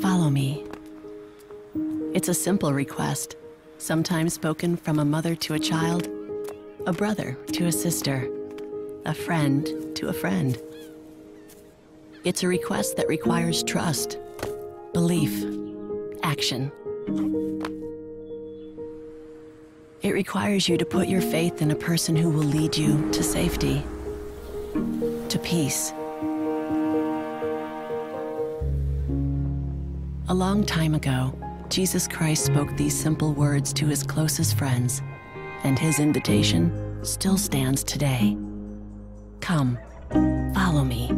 Follow me. It's a simple request, sometimes spoken from a mother to a child, a brother to a sister, a friend to a friend. It's a request that requires trust, belief, action. It requires you to put your faith in a person who will lead you to safety, to peace. A long time ago, Jesus Christ spoke these simple words to his closest friends, and his invitation still stands today. Come, follow me.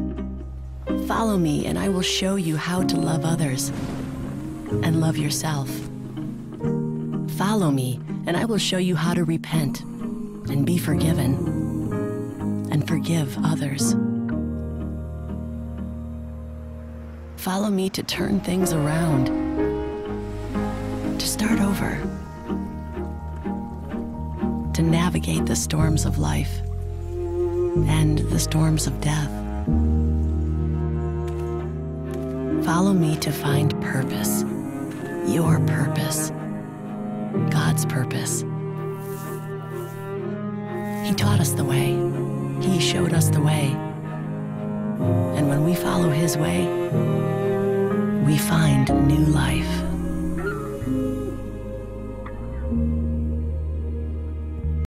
Follow me, and I will show you how to love others and love yourself. Follow me, and I will show you how to repent and be forgiven and forgive others. Follow me to turn things around, to start over, to navigate the storms of life and the storms of death. Follow me to find purpose, your purpose, God's purpose. He taught us the way, He showed us the way. And when we follow His way, we find new life.